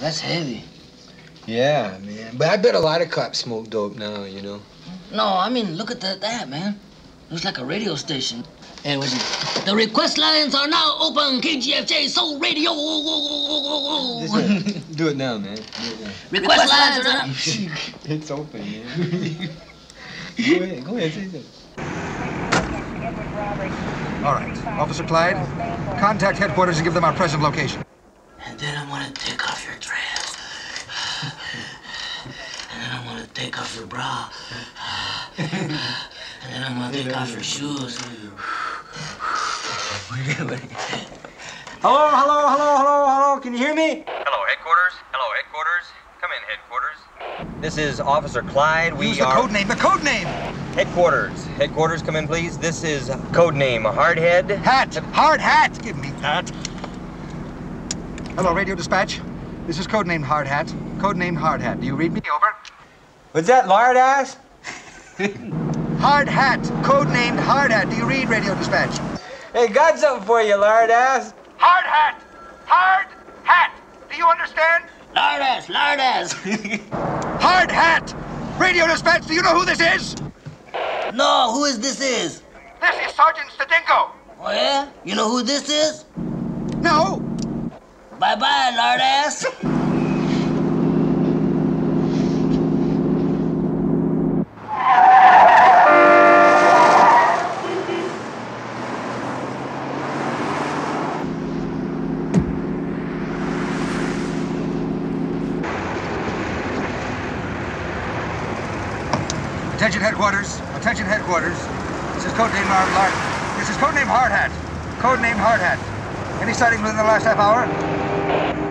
that's heavy. Yeah, man. But I bet a lot of cops smoke dope now, you know. No, I mean, look at that, that man. Looks like a radio station. Hey, what's it? The request lines are now open. KGFJ Soul Radio. Just, do it now, man. Do it now. request lines are now. it's open, man. go ahead, go ahead, say something. All right. Officer Clyde, contact headquarters and give them our present location. And then I'm gonna take off your dress. And then I'm gonna take off your bra. And then I'm gonna take off your shoes. Hello, hello, hello, hello, hello. Can you hear me? Hello, headquarters. Hello, headquarters. Come in, headquarters. This is Officer Clyde. We Use the are code name. The code name. headquarters. Headquarters, come in, please. This is code name Hardhead. Hat. Hard hat. Give me that. Hello, radio dispatch. This is code named Hard Hat. Code named Hard Hat. Do you read me? Over. What's that, lard ass? Hard Hat. Code named Hard Hat. Do you read radio dispatch? Hey, got something for you, lard ass. Hard Hat. Hard Hat. Do you understand? Lard ass, lard ass. Hard Hat. Radio dispatch. Do you know who this is? no, who is this is? This is Sergeant Stedenko. Oh yeah? You know who this is? No. Bye bye, lard ass. Attention headquarters. Attention headquarters. This is codename Lard. This is codename Hard Hat. Codename Hard Hat. Any sightings within the last half hour? Thank you.